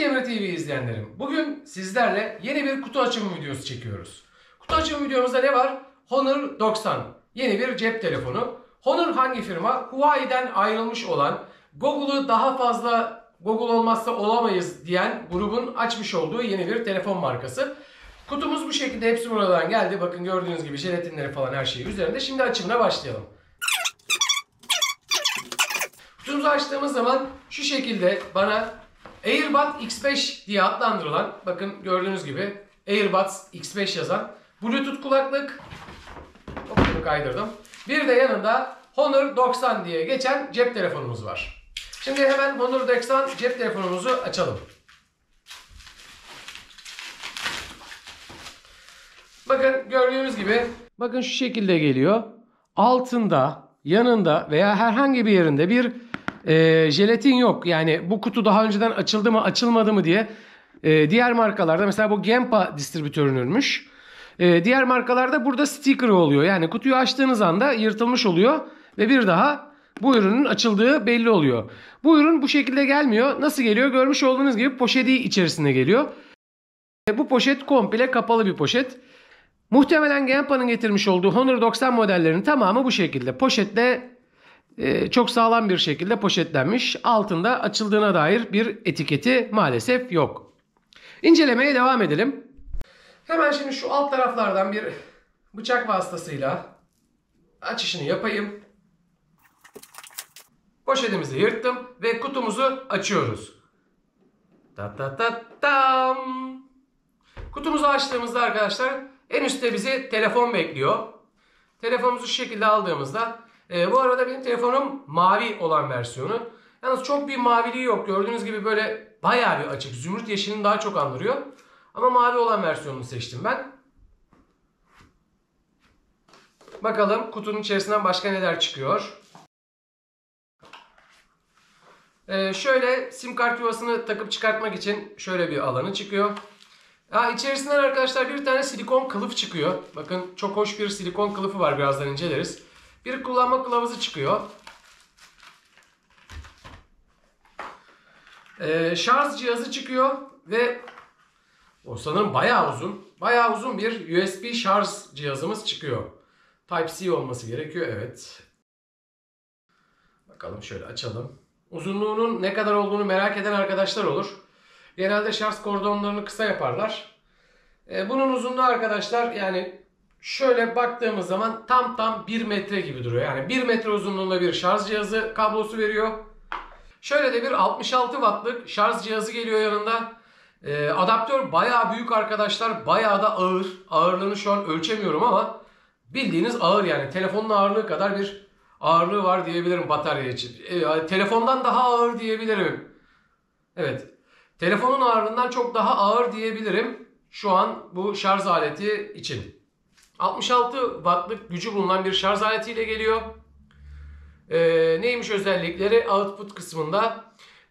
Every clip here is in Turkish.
Gamer TV izleyenlerim, bugün sizlerle yeni bir kutu açımı videosu çekiyoruz. Kutu açımı videomuzda ne var? Honor 90, yeni bir cep telefonu. Honor hangi firma? Huawei'den ayrılmış olan, Google'u daha fazla Google olmazsa olamayız diyen grubun açmış olduğu yeni bir telefon markası. Kutumuz bu şekilde hepsi buradan geldi. Bakın gördüğünüz gibi jelatinleri falan her şey üzerinde. Şimdi açımına başlayalım. Kutumuzu açtığımız zaman şu şekilde bana AirBud X5 diye adlandırılan, bakın gördüğünüz gibi AirBuds X5 yazan Bluetooth kulaklık, hop bunu kaydırdım. Bir de yanında Honor 90 diye geçen cep telefonumuz var. Şimdi hemen Honor 90 cep telefonumuzu açalım. Bakın gördüğünüz gibi bakın şu şekilde geliyor. Altında, yanında veya herhangi bir yerinde bir e, jelatin yok. Yani bu kutu daha önceden açıldı mı açılmadı mı diye e, diğer markalarda mesela bu Gempa distribütörününmüş. E, diğer markalarda burada sticker oluyor. Yani kutuyu açtığınız anda yırtılmış oluyor ve bir daha bu ürünün açıldığı belli oluyor. Bu ürün bu şekilde gelmiyor. Nasıl geliyor? Görmüş olduğunuz gibi poşeti içerisinde geliyor. E, bu poşet komple kapalı bir poşet. Muhtemelen Genpa'nın getirmiş olduğu Honor 90 modellerinin tamamı bu şekilde. Poşetle çok sağlam bir şekilde poşetlenmiş. Altında açıldığına dair bir etiketi maalesef yok. İncelemeye devam edelim. Hemen şimdi şu alt taraflardan bir bıçak vasıtasıyla açışını yapayım. Poşetimizi yırttım ve kutumuzu açıyoruz. Ta ta ta tam. Kutumuzu açtığımızda arkadaşlar en üstte bizi telefon bekliyor. Telefonumuzu şu şekilde aldığımızda e, bu arada benim telefonum mavi olan versiyonu. Yalnız çok bir maviliği yok. Gördüğünüz gibi böyle bayağı bir açık. Zümrüt yeşilini daha çok andırıyor. Ama mavi olan versiyonunu seçtim ben. Bakalım kutunun içerisinden başka neler çıkıyor. Ee, şöyle sim kart yuvasını takıp çıkartmak için şöyle bir alanı çıkıyor. Ha, içerisinden arkadaşlar bir tane silikon kılıf çıkıyor. Bakın çok hoş bir silikon kılıfı var birazdan inceleriz. Bir kullanma kılavuzu çıkıyor. Ee, şarj cihazı çıkıyor ve o sanırım bayağı uzun. Bayağı uzun bir USB şarj cihazımız çıkıyor. Type-C olması gerekiyor. Evet. Bakalım şöyle açalım. Uzunluğunun ne kadar olduğunu merak eden arkadaşlar olur. Genelde şarj kordonlarını kısa yaparlar. Ee, bunun uzunluğu arkadaşlar yani şöyle baktığımız zaman tam tam 1 metre gibi duruyor. Yani 1 metre uzunluğunda bir şarj cihazı kablosu veriyor. Şöyle de bir 66 wattlık şarj cihazı geliyor yanında. Ee, adaptör bayağı büyük arkadaşlar. Bayağı da ağır. Ağırlığını şu an ölçemiyorum ama bildiğiniz ağır yani. Telefonun ağırlığı kadar bir ağırlığı var diyebilirim batarya için. Ee, telefondan daha ağır diyebilirim. Evet. Telefonun ağırlığından çok daha ağır diyebilirim şu an bu şarj aleti için. 66 wattlık gücü bulunan bir şarj aletiyle geliyor. Ee, neymiş özellikleri? Output kısmında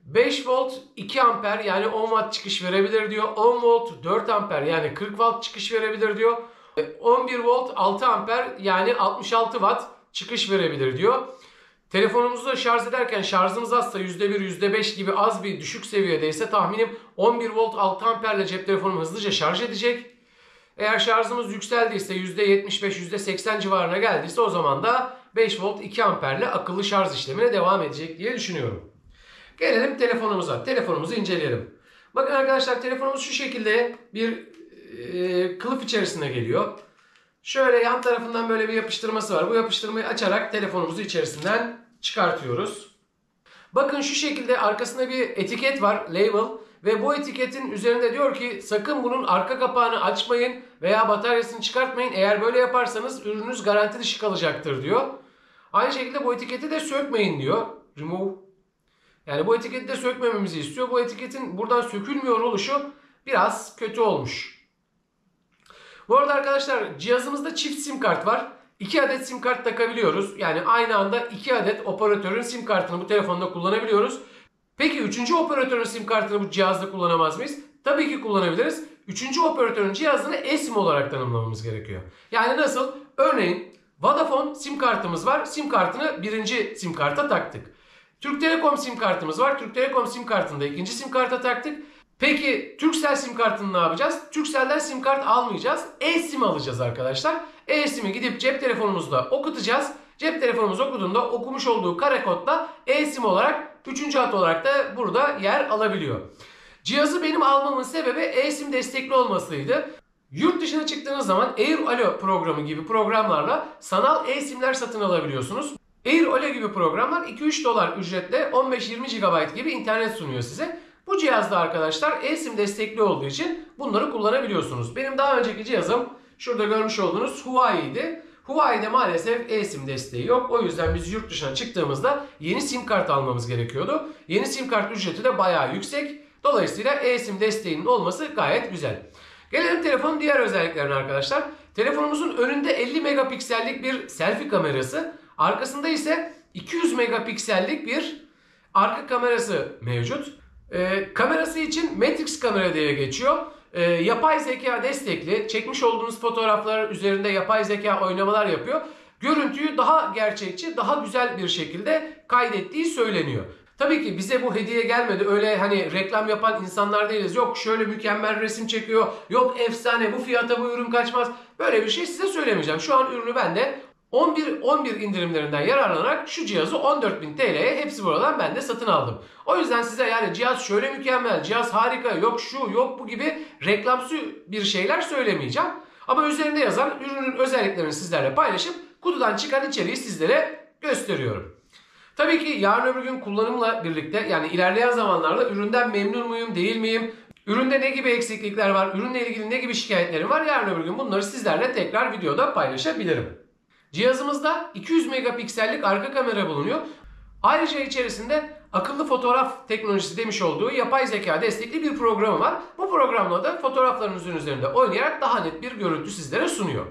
5 volt 2 amper yani 10 watt çıkış verebilir diyor. 10 volt 4 amper yani 40 watt çıkış verebilir diyor. 11 volt 6 amper yani 66 watt çıkış verebilir diyor. Telefonumuzu şarj ederken şarjımız azsa %1, %5 gibi az bir düşük seviyedeyse tahminim 11 volt 6 amperle cep telefonumu hızlıca şarj edecek. Eğer şarjımız yükseldiyse %75, %80 civarına geldiyse o zaman da 5 volt 2 amperle akıllı şarj işlemine devam edecek diye düşünüyorum. Gelelim telefonumuza. Telefonumuzu inceleyelim. Bakın arkadaşlar telefonumuz şu şekilde bir e, kılıf içerisinde geliyor. Şöyle yan tarafından böyle bir yapıştırması var. Bu yapıştırmayı açarak telefonumuzu içerisinden çıkartıyoruz. Bakın şu şekilde arkasında bir etiket var, label. Ve bu etiketin üzerinde diyor ki sakın bunun arka kapağını açmayın veya bataryasını çıkartmayın. Eğer böyle yaparsanız ürününüz garanti dışı kalacaktır diyor. Aynı şekilde bu etiketi de sökmeyin diyor. Remove. Yani bu etiketi de sökmememizi istiyor. Bu etiketin buradan sökülmüyor oluşu biraz kötü olmuş. Bu arada arkadaşlar cihazımızda çift sim kart var. 2 adet sim kart takabiliyoruz. Yani aynı anda 2 adet operatörün sim kartını bu telefonda kullanabiliyoruz. Peki 3. operatörün sim kartını bu cihazda kullanamaz mıyız? Tabii ki kullanabiliriz. 3. operatörün cihazını eSIM olarak tanımlamamız gerekiyor. Yani nasıl? Örneğin Vodafone sim kartımız var. Sim kartını birinci sim karta taktık. Türk Telekom sim kartımız var. Türk Telekom sim kartını da ikinci sim karta taktık. Peki Turkcell sim kartını ne yapacağız? Turkcell'den sim kart almayacağız. E-sim alacağız arkadaşlar. E-sim'i gidip cep telefonumuzda okutacağız. Cep telefonumuz okuduğunda okumuş olduğu kare kodla e-sim olarak 3. hat olarak da burada yer alabiliyor. Cihazı benim almamın sebebi e-sim destekli olmasıydı. Yurt dışına çıktığınız zaman Air Alo programı gibi programlarla sanal e-simler satın alabiliyorsunuz. Air Alo gibi programlar 2-3 dolar ücretle 15-20 GB gibi internet sunuyor size. Bu cihazda arkadaşlar eSIM destekli olduğu için bunları kullanabiliyorsunuz. Benim daha önceki cihazım şurada görmüş olduğunuz Huawei'ydi. Huawei'de maalesef eSIM desteği yok. O yüzden biz yurt dışına çıktığımızda yeni sim kart almamız gerekiyordu. Yeni sim kart ücreti de bayağı yüksek. Dolayısıyla eSIM desteğinin olması gayet güzel. Gelelim telefonun diğer özelliklerine arkadaşlar. Telefonumuzun önünde 50 megapiksellik bir selfie kamerası, arkasında ise 200 megapiksellik bir arka kamerası mevcut. Ee, kamerası için Matrix kamera diye geçiyor. Ee, yapay zeka destekli. Çekmiş olduğunuz fotoğraflar üzerinde yapay zeka oynamalar yapıyor. Görüntüyü daha gerçekçi, daha güzel bir şekilde kaydettiği söyleniyor. Tabii ki bize bu hediye gelmedi. Öyle hani reklam yapan insanlar değiliz. Yok şöyle mükemmel resim çekiyor. Yok efsane bu fiyata bu ürün kaçmaz. Böyle bir şey size söylemeyeceğim. Şu an ürünü ben de 11 11 indirimlerinden yararlanarak şu cihazı 14.000 TL'ye hepsi buradan ben de satın aldım. O yüzden size yani cihaz şöyle mükemmel, cihaz harika, yok şu, yok bu gibi reklamsü bir şeyler söylemeyeceğim. Ama üzerinde yazan ürünün özelliklerini sizlerle paylaşıp kutudan çıkan içeriği sizlere gösteriyorum. Tabii ki yarın öbür gün kullanımla birlikte yani ilerleyen zamanlarda üründen memnun muyum değil miyim? Üründe ne gibi eksiklikler var? Ürünle ilgili ne gibi şikayetlerim var? Yarın öbür gün bunları sizlerle tekrar videoda paylaşabilirim. Cihazımızda 200 megapiksellik arka kamera bulunuyor. Ayrıca içerisinde akıllı fotoğraf teknolojisi demiş olduğu yapay zeka destekli bir programı var. Bu programla da fotoğraflarınızın üzerinde oynayarak daha net bir görüntü sizlere sunuyor.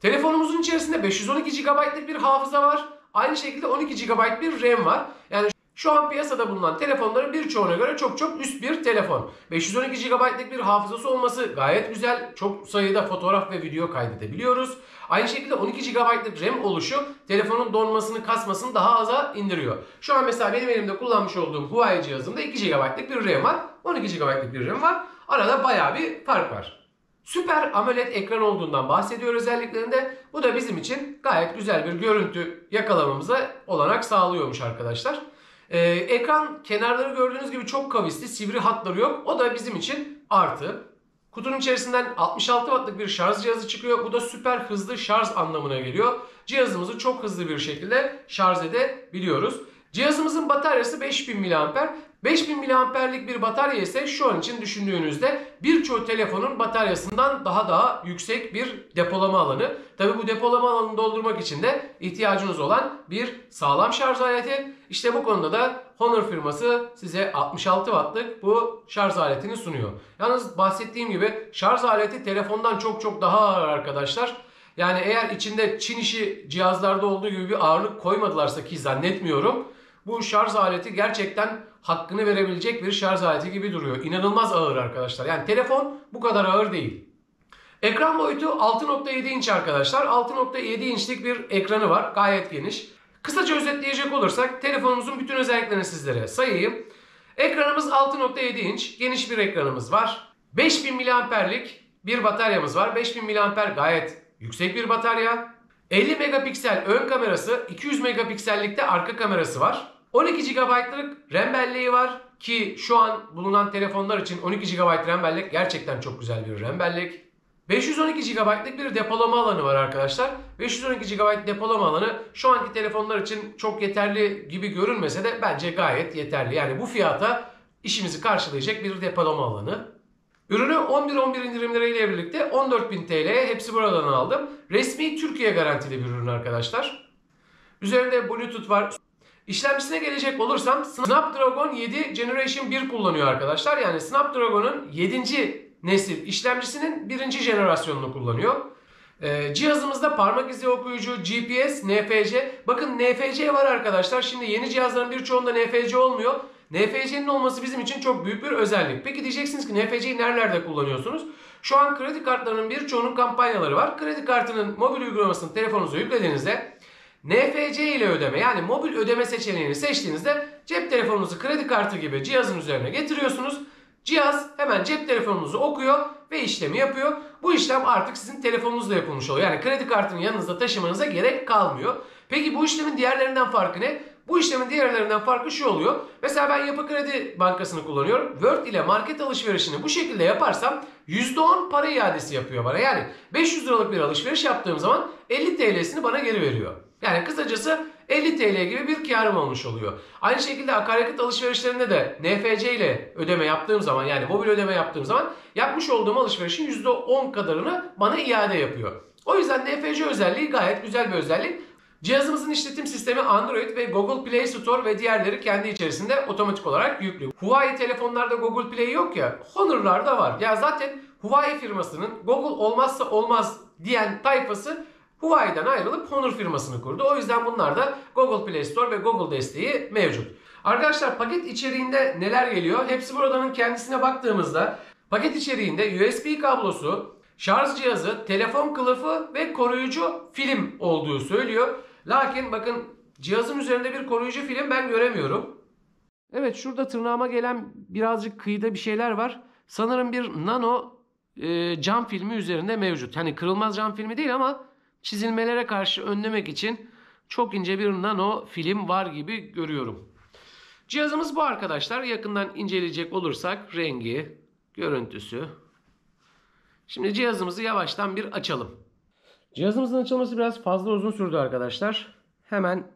Telefonumuzun içerisinde 512 GB'lık bir hafıza var. Aynı şekilde 12 GB bir RAM var. Yani şu an piyasada bulunan telefonların birçoğuna göre çok çok üst bir telefon. 512 GB'lık bir hafızası olması gayet güzel. Çok sayıda fotoğraf ve video kaydedebiliyoruz. Aynı şekilde 12 GB'lık RAM oluşu telefonun donmasını kasmasını daha aza indiriyor. Şu an mesela benim elimde kullanmış olduğum Huawei cihazımda 2 GB'lık bir RAM var. 12 GB'lık bir RAM var. Arada baya bir fark var. Süper AMOLED ekran olduğundan bahsediyor özelliklerinde. Bu da bizim için gayet güzel bir görüntü yakalamamıza olanak sağlıyormuş arkadaşlar. Ee, ekran kenarları gördüğünüz gibi çok kavisli, sivri hatları yok. O da bizim için artı. Kutunun içerisinden 66 wattlık bir şarj cihazı çıkıyor. Bu da süper hızlı şarj anlamına geliyor. Cihazımızı çok hızlı bir şekilde şarj edebiliyoruz. Cihazımızın bataryası 5000 mAh. 5000 mAh'lik bir batarya ise şu an için düşündüğünüzde birçok telefonun bataryasından daha daha yüksek bir depolama alanı. Tabi bu depolama alanını doldurmak için de ihtiyacınız olan bir sağlam şarj aleti. İşte bu konuda da Honor firması size 66 wattlık bu şarj aletini sunuyor. Yalnız bahsettiğim gibi şarj aleti telefondan çok çok daha ağır arkadaşlar. Yani eğer içinde Çin işi cihazlarda olduğu gibi bir ağırlık koymadılarsa ki zannetmiyorum. Bu şarj aleti gerçekten hakkını verebilecek bir şarj aleti gibi duruyor. İnanılmaz ağır arkadaşlar. Yani telefon bu kadar ağır değil. Ekran boyutu 6.7 inç arkadaşlar. 6.7 inçlik bir ekranı var. Gayet geniş. Kısaca özetleyecek olursak telefonumuzun bütün özelliklerini sizlere sayayım. Ekranımız 6.7 inç. Geniş bir ekranımız var. 5000 mAh'lik bir bataryamız var. 5000 mAh gayet yüksek bir batarya. 50 megapiksel ön kamerası, 200 megapiksellikte arka kamerası var. 12 GB'lık RAM belleği var ki şu an bulunan telefonlar için 12 GB RAM bellek gerçekten çok güzel bir RAM bellek. 512 GB'lık bir depolama alanı var arkadaşlar. 512 GB depolama alanı şu anki telefonlar için çok yeterli gibi görünmese de bence gayet yeterli. Yani bu fiyata işimizi karşılayacak bir depolama alanı. Ürünü 11-11 indirimleriyle birlikte 14.000 TL'ye hepsi buradan aldım. Resmi Türkiye garantili bir ürün arkadaşlar. Üzerinde Bluetooth var. İşlemcisine gelecek olursam Snapdragon 7 Generation 1 kullanıyor arkadaşlar. Yani Snapdragon'un 7. nesil işlemcisinin 1. jenerasyonunu kullanıyor. Ee, cihazımızda parmak izi okuyucu, GPS, NFC. Bakın NFC var arkadaşlar. Şimdi yeni cihazların birçoğunda NFC olmuyor. NFC'nin olması bizim için çok büyük bir özellik. Peki diyeceksiniz ki NFC'yi nerelerde kullanıyorsunuz? Şu an kredi kartlarının birçoğunun kampanyaları var. Kredi kartının mobil uygulamasını telefonunuza yüklediğinizde NFC ile ödeme yani mobil ödeme seçeneğini seçtiğinizde cep telefonunuzu kredi kartı gibi cihazın üzerine getiriyorsunuz. Cihaz hemen cep telefonunuzu okuyor ve işlemi yapıyor. Bu işlem artık sizin telefonunuzla yapılmış oluyor. Yani kredi kartını yanınızda taşımanıza gerek kalmıyor. Peki bu işlemin diğerlerinden farkı ne? Bu işlemin diğerlerinden farkı şu oluyor. Mesela ben Yapı Kredi Bankası'nı kullanıyorum. Word ile market alışverişini bu şekilde yaparsam %10 para iadesi yapıyor bana. Yani 500 liralık bir alışveriş yaptığım zaman 50 TL'sini bana geri veriyor. Yani kısacası 50 TL gibi bir karım olmuş oluyor. Aynı şekilde akaryakıt alışverişlerinde de NFC ile ödeme yaptığım zaman yani mobil ödeme yaptığım zaman yapmış olduğum alışverişin %10 kadarını bana iade yapıyor. O yüzden NFC özelliği gayet güzel bir özellik. Cihazımızın işletim sistemi Android ve Google Play Store ve diğerleri kendi içerisinde otomatik olarak yüklü. Huawei telefonlarda Google Play yok ya, Honor'larda var. Ya zaten Huawei firmasının Google olmazsa olmaz diyen tayfası Huawei'den ayrılıp Honor firmasını kurdu. O yüzden bunlarda Google Play Store ve Google desteği mevcut. Arkadaşlar paket içeriğinde neler geliyor? Hepsi buradanın kendisine baktığımızda paket içeriğinde USB kablosu, şarj cihazı, telefon kılıfı ve koruyucu film olduğu söylüyor. Lakin bakın cihazın üzerinde bir koruyucu film ben göremiyorum. Evet şurada tırnağıma gelen birazcık kıyıda bir şeyler var. Sanırım bir nano e, cam filmi üzerinde mevcut. Hani kırılmaz cam filmi değil ama çizilmelere karşı önlemek için çok ince bir nano film var gibi görüyorum. Cihazımız bu arkadaşlar. Yakından inceleyecek olursak rengi, görüntüsü. Şimdi cihazımızı yavaştan bir açalım. Cihazımızın açılması biraz fazla uzun sürdü arkadaşlar. Hemen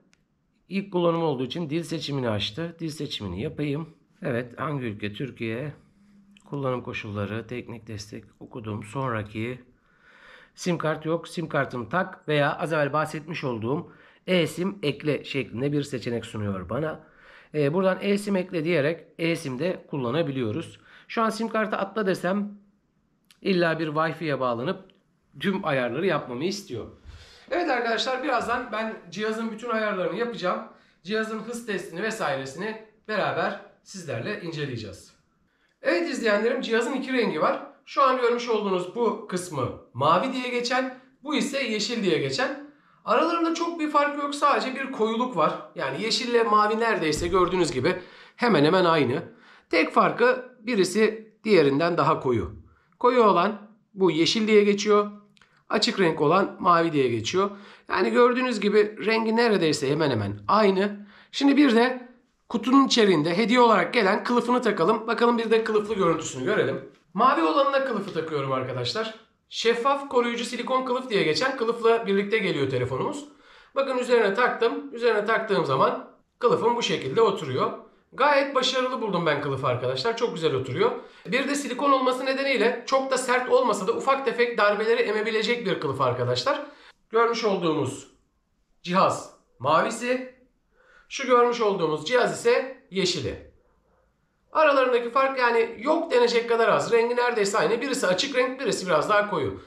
ilk kullanım olduğu için dil seçimini açtı. Dil seçimini yapayım. Evet hangi ülke? Türkiye. Kullanım koşulları, teknik destek okudum. Sonraki sim kart yok. Sim kartını tak veya az evvel bahsetmiş olduğum e-sim ekle şeklinde bir seçenek sunuyor bana. Ee, buradan e-sim ekle diyerek e-sim'de kullanabiliyoruz. Şu an sim kartı atla desem illa bir Wi-Fi'ye bağlanıp tüm ayarları yapmamı istiyor. Evet arkadaşlar birazdan ben cihazın bütün ayarlarını yapacağım. Cihazın hız testini vesairesini beraber sizlerle inceleyeceğiz. Evet izleyenlerim cihazın iki rengi var. Şu an görmüş olduğunuz bu kısmı mavi diye geçen, bu ise yeşil diye geçen. Aralarında çok bir fark yok sadece bir koyuluk var. Yani yeşille mavi neredeyse gördüğünüz gibi hemen hemen aynı. Tek farkı birisi diğerinden daha koyu. Koyu olan bu yeşil diye geçiyor. Açık renk olan mavi diye geçiyor. Yani gördüğünüz gibi rengi neredeyse hemen hemen aynı. Şimdi bir de kutunun içeriğinde hediye olarak gelen kılıfını takalım. Bakalım bir de kılıflı görüntüsünü görelim. Mavi olanına kılıfı takıyorum arkadaşlar. Şeffaf koruyucu silikon kılıf diye geçen kılıfla birlikte geliyor telefonumuz. Bakın üzerine taktım. Üzerine taktığım zaman kılıfım bu şekilde oturuyor. Gayet başarılı buldum ben kılıfı arkadaşlar. Çok güzel oturuyor. Bir de silikon olması nedeniyle çok da sert olmasa da ufak tefek darbeleri emebilecek bir kılıf arkadaşlar. Görmüş olduğumuz cihaz mavisi. Şu görmüş olduğumuz cihaz ise yeşili. Aralarındaki fark yani yok denecek kadar az. Rengi neredeyse aynı. Birisi açık renk, birisi biraz daha koyu.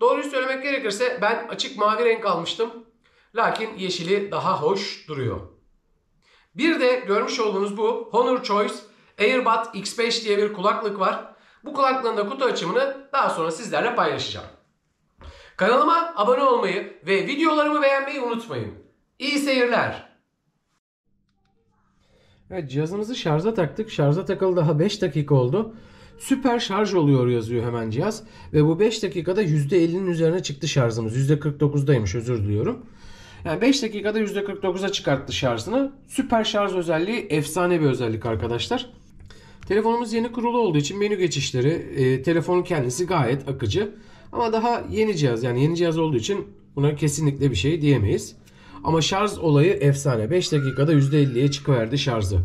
Doğruyu söylemek gerekirse ben açık mavi renk almıştım. Lakin yeşili daha hoş duruyor. Bir de görmüş olduğunuz bu Honor Choice Airbud X5 diye bir kulaklık var. Bu kulaklığın da kutu açımını daha sonra sizlerle paylaşacağım. Kanalıma abone olmayı ve videolarımı beğenmeyi unutmayın. İyi seyirler. Evet cihazımızı şarja taktık. Şarja takalı daha 5 dakika oldu. Süper şarj oluyor yazıyor hemen cihaz. Ve bu 5 dakikada %50'nin üzerine çıktı şarjımız. %49'daymış özür diliyorum. Yani 5 dakikada %49'a çıkarttı şarjını. Süper şarj özelliği efsane bir özellik arkadaşlar. Telefonumuz yeni kurulu olduğu için menü geçişleri, e, telefonun kendisi gayet akıcı. Ama daha yeni cihaz yani yeni cihaz olduğu için buna kesinlikle bir şey diyemeyiz. Ama şarj olayı efsane. 5 dakikada %50'ye çıkıverdi şarjı.